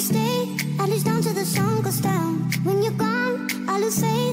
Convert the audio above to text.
you stay, at least down till the sun goes down. When you're gone, I lose faith.